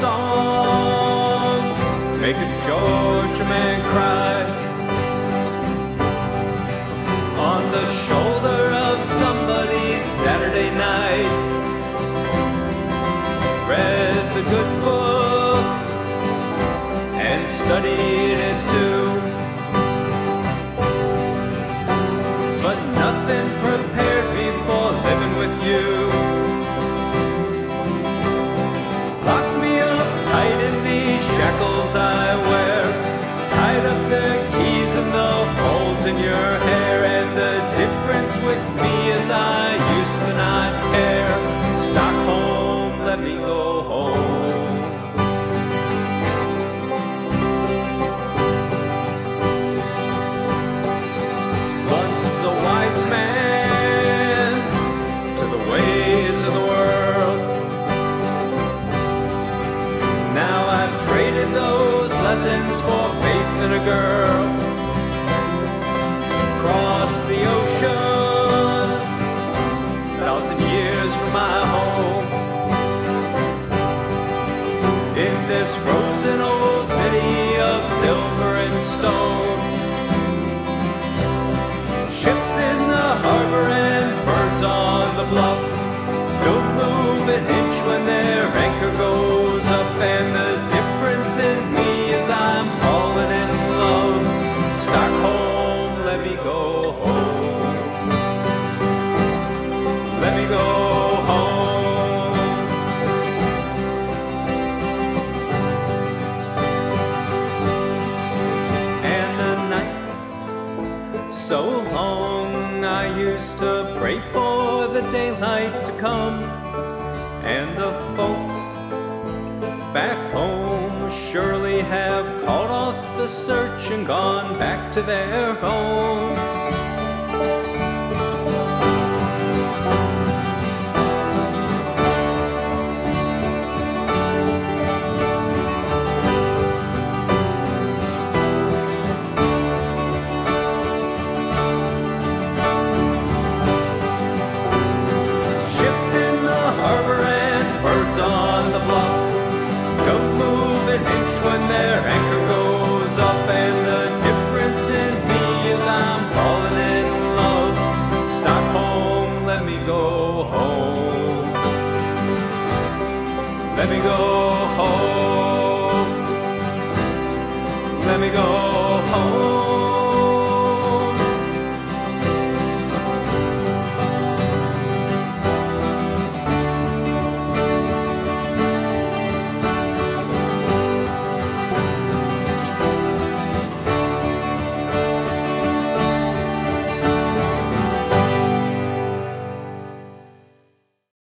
songs make a Georgia man cry. On the shoulder of somebody's Saturday night, read the good book and studied it too. But nothing in your hair. And the difference with me is I used to not care. Stockholm, let me go home. Once a wise man to the ways of the world. Now I've traded those lessons for faith in a girl. This frozen old city of silver and stone. Ships in the harbor and birds on the bluff so long. I used to pray for the daylight to come And the folks back home surely have called off the search and gone back to their home Let me go home. Let me go.